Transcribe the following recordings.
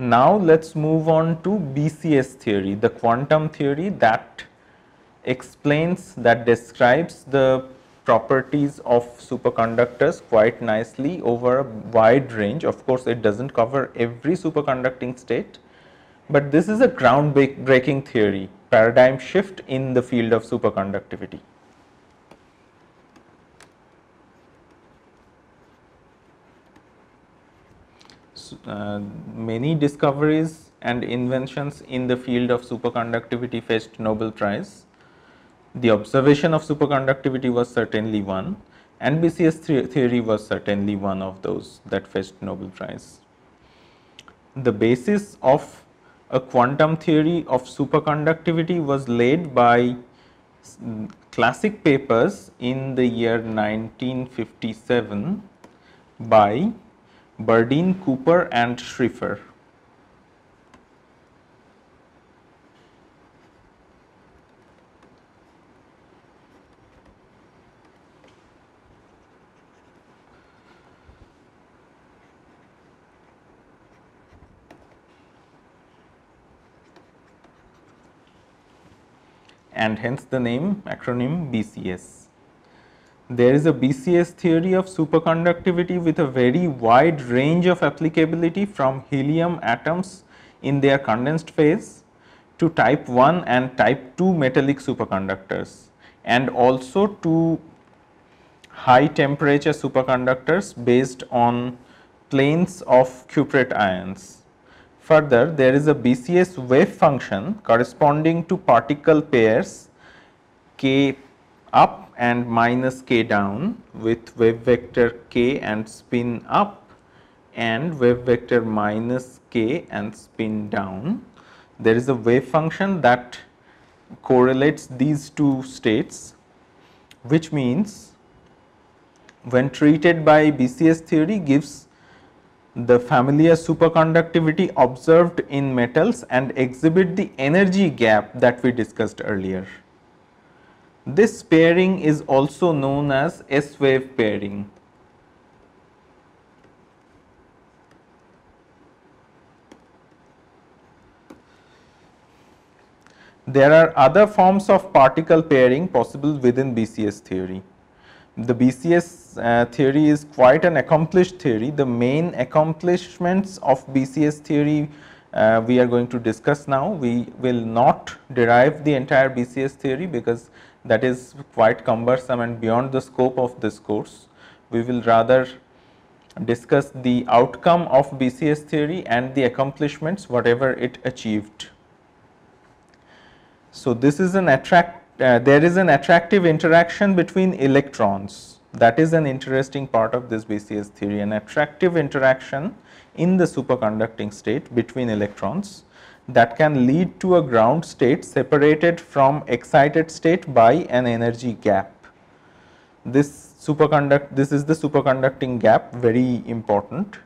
Now, let us move on to BCS theory, the quantum theory that explains that describes the properties of superconductors quite nicely over a wide range. Of course, it does not cover every superconducting state, but this is a ground breaking theory, paradigm shift in the field of superconductivity. Uh, many discoveries and inventions in the field of superconductivity fetched Nobel Prize. The observation of superconductivity was certainly one and BCS theory was certainly one of those that fetched Nobel Prize. The basis of a quantum theory of superconductivity was laid by classic papers in the year 1957 by Bardeen, Cooper and Schrieffer. and hence the name acronym BCS. There is a BCS theory of superconductivity with a very wide range of applicability from helium atoms in their condensed phase to type 1 and type 2 metallic superconductors and also to high temperature superconductors based on planes of cuprate ions. Further, there is a BCS wave function corresponding to particle pairs k up and minus k down with wave vector k and spin up and wave vector minus k and spin down. There is a wave function that correlates these two states which means when treated by BCS theory gives the familiar superconductivity observed in metals and exhibit the energy gap that we discussed earlier. This pairing is also known as S wave pairing. There are other forms of particle pairing possible within BCS theory. The BCS uh, theory is quite an accomplished theory. The main accomplishments of BCS theory uh, we are going to discuss now. We will not derive the entire BCS theory because that is quite cumbersome and beyond the scope of this course. We will rather discuss the outcome of BCS theory and the accomplishments whatever it achieved. So, this is an attract uh, there is an attractive interaction between electrons that is an interesting part of this BCS theory an attractive interaction in the superconducting state between electrons that can lead to a ground state separated from excited state by an energy gap. This superconduct this is the superconducting gap very important.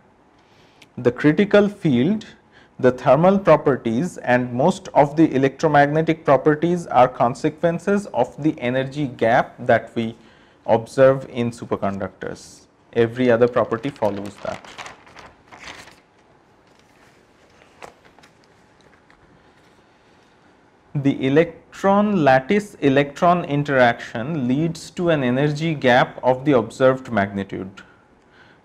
The critical field the thermal properties and most of the electromagnetic properties are consequences of the energy gap that we observe in superconductors. Every other property follows that. The electron lattice electron interaction leads to an energy gap of the observed magnitude.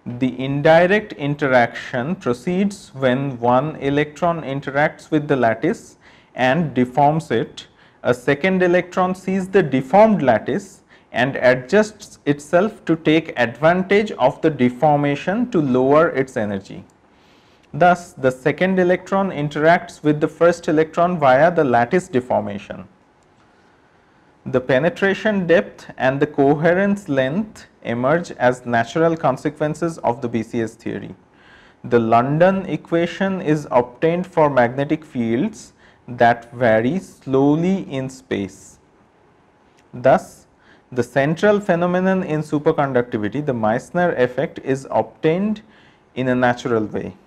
The indirect interaction proceeds when one electron interacts with the lattice and deforms it. A second electron sees the deformed lattice and adjusts itself to take advantage of the deformation to lower its energy. Thus, the second electron interacts with the first electron via the lattice deformation. The penetration depth and the coherence length emerge as natural consequences of the BCS theory. The London equation is obtained for magnetic fields that vary slowly in space. Thus, the central phenomenon in superconductivity, the Meissner effect is obtained in a natural way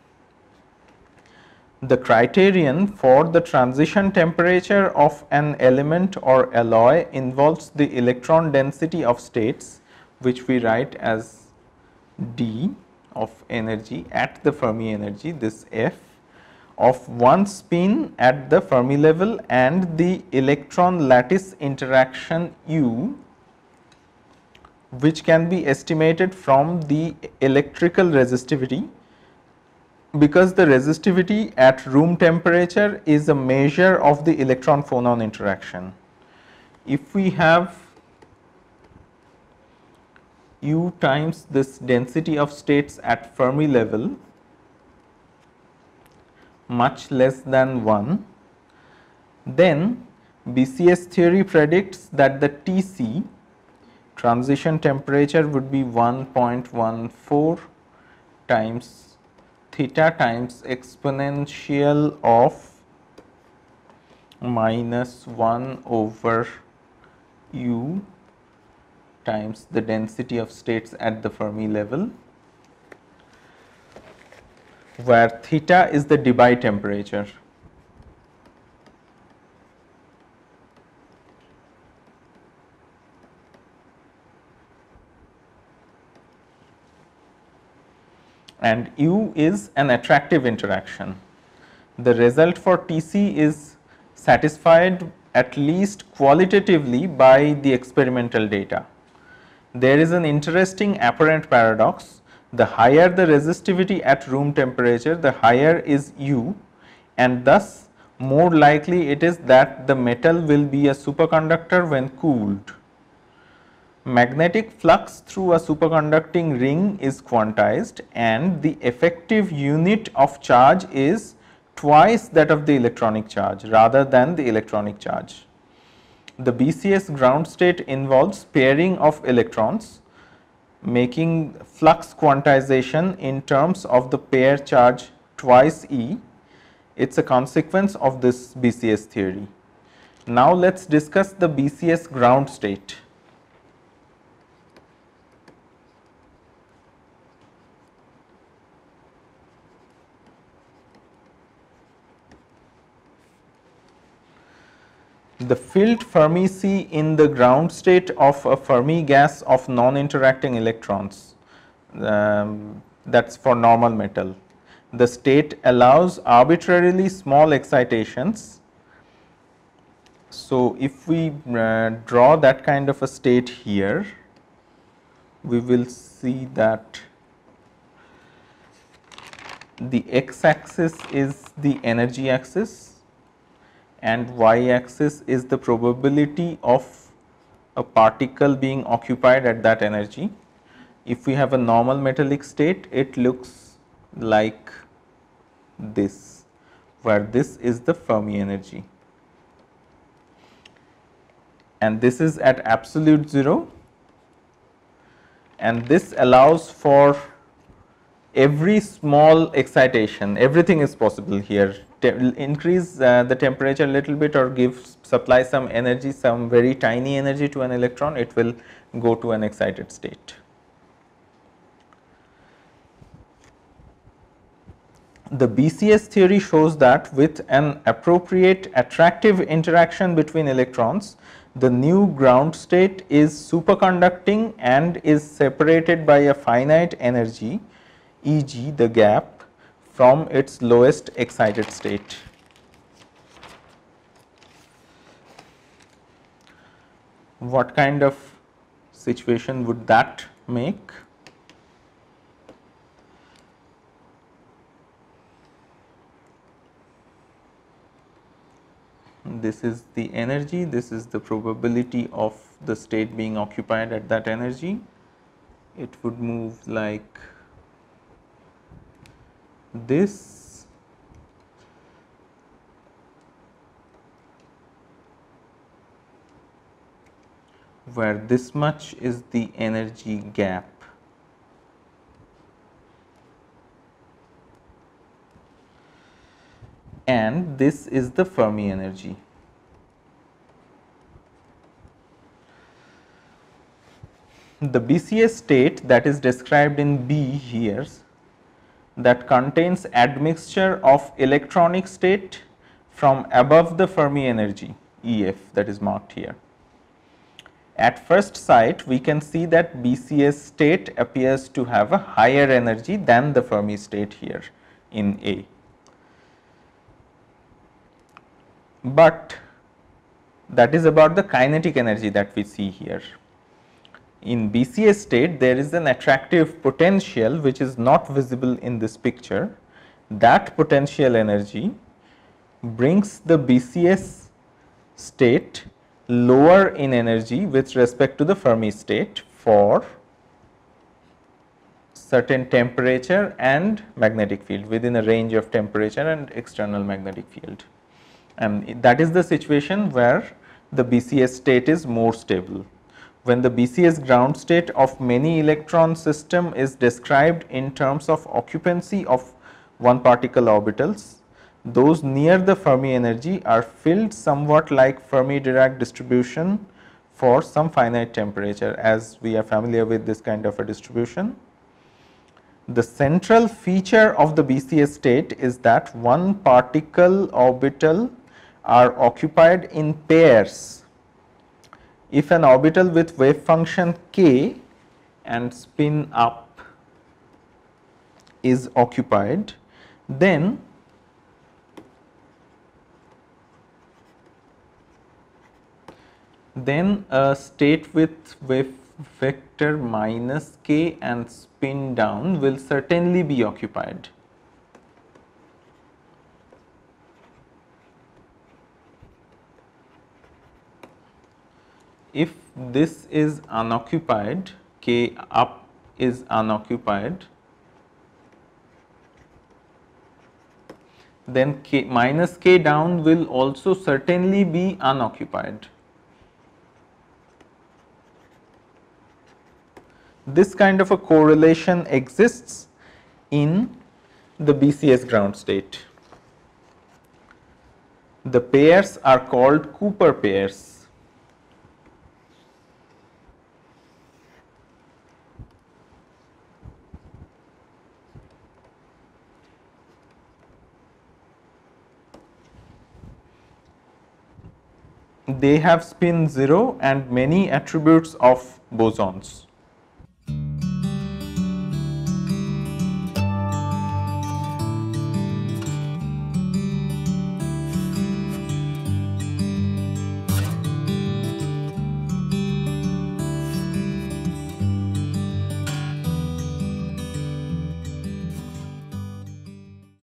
the criterion for the transition temperature of an element or alloy involves the electron density of states which we write as d of energy at the Fermi energy this F of one spin at the Fermi level and the electron lattice interaction u which can be estimated from the electrical resistivity because the resistivity at room temperature is a measure of the electron phonon interaction. If we have u times this density of states at Fermi level much less than 1, then BCS theory predicts that the Tc transition temperature would be 1.14 times theta times exponential of minus 1 over u times the density of states at the Fermi level where theta is the Debye temperature. And u is an attractive interaction. The result for Tc is satisfied at least qualitatively by the experimental data. There is an interesting apparent paradox the higher the resistivity at room temperature, the higher is U and thus more likely it is that the metal will be a superconductor when cooled. Magnetic flux through a superconducting ring is quantized and the effective unit of charge is twice that of the electronic charge rather than the electronic charge. The BCS ground state involves pairing of electrons making flux quantization in terms of the pair charge twice E. It is a consequence of this BCS theory. Now, let us discuss the BCS ground state. The filled Fermi sea in the ground state of a Fermi gas of non-interacting electrons um, that is for normal metal. The state allows arbitrarily small excitations. So, if we uh, draw that kind of a state here, we will see that the x axis is the energy axis and y axis is the probability of a particle being occupied at that energy. If we have a normal metallic state, it looks like this, where this is the Fermi energy. And this is at absolute 0 and this allows for every small excitation, everything is possible here increase uh, the temperature a little bit or give supply some energy some very tiny energy to an electron it will go to an excited state. The BCS theory shows that with an appropriate attractive interaction between electrons the new ground state is superconducting and is separated by a finite energy e.g. the gap from its lowest excited state. What kind of situation would that make? This is the energy, this is the probability of the state being occupied at that energy. It would move like this where this much is the energy gap. and this is the Fermi energy. The BCS state that is described in B here that contains admixture of electronic state from above the Fermi energy EF that is marked here. At first sight we can see that BCS state appears to have a higher energy than the Fermi state here in A. but that is about the kinetic energy that we see here. In BCS state there is an attractive potential which is not visible in this picture. That potential energy brings the BCS state lower in energy with respect to the Fermi state for certain temperature and magnetic field within a range of temperature and external magnetic field. And that is the situation where the BCS state is more stable. When the BCS ground state of many electron system is described in terms of occupancy of one particle orbitals, those near the Fermi energy are filled somewhat like Fermi Dirac distribution for some finite temperature as we are familiar with this kind of a distribution. The central feature of the BCS state is that one particle orbital are occupied in pairs. If an orbital with wave function k and spin up is occupied, then then a state with wave vector minus k and spin down will certainly be occupied. If this is unoccupied, k up is unoccupied, then k minus k down will also certainly be unoccupied. This kind of a correlation exists in the BCS ground state. The pairs are called Cooper pairs. They have spin 0 and many attributes of bosons.